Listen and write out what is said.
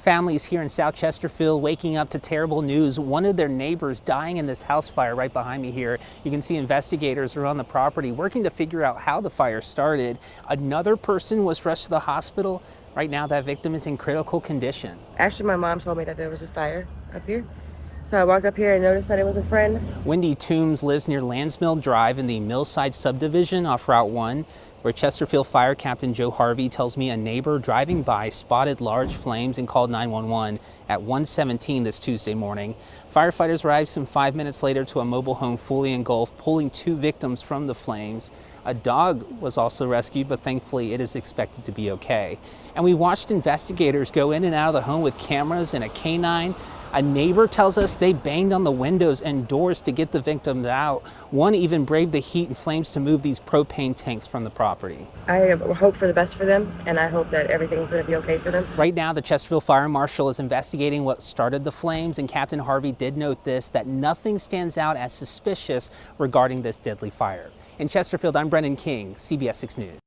Families here in South Chesterfield waking up to terrible news. One of their neighbors dying in this house fire right behind me here. You can see investigators are on the property working to figure out how the fire started. Another person was rushed to the hospital. Right now, that victim is in critical condition. Actually, my mom told me that there was a fire up here. So I walked up here and noticed that it was a friend. Wendy Toombs lives near Landsmill Drive in the Millside subdivision off Route 1, where Chesterfield Fire Captain Joe Harvey tells me a neighbor driving by spotted large flames and called 911 at 1:17 this Tuesday morning. Firefighters arrived some five minutes later to a mobile home fully engulfed, pulling two victims from the flames. A dog was also rescued, but thankfully it is expected to be okay. And we watched investigators go in and out of the home with cameras and a canine. A neighbor tells us they banged on the windows and doors to get the victims out. One even braved the heat and flames to move these propane tanks from the property. I hope for the best for them, and I hope that everything's going to be okay for them. Right now, the Chesterfield Fire Marshal is investigating what started the flames, and Captain Harvey did note this that nothing stands out as suspicious regarding this deadly fire. In Chesterfield, I'm Brendan King, CBS 6 News.